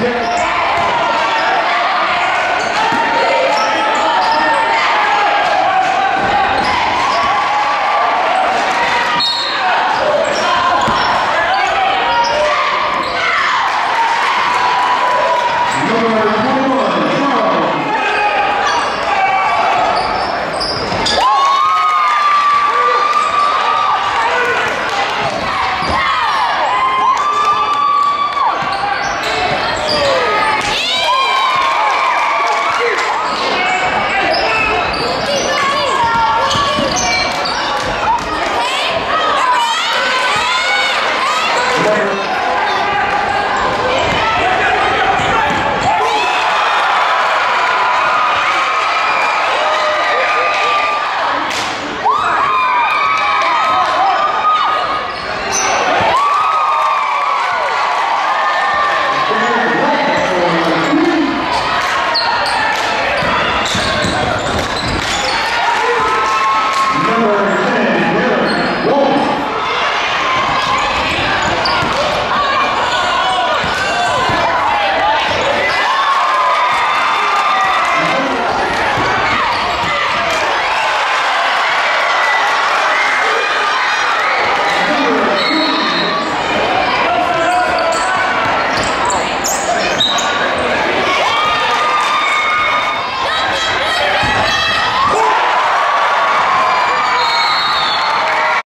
Derek 감사합니다.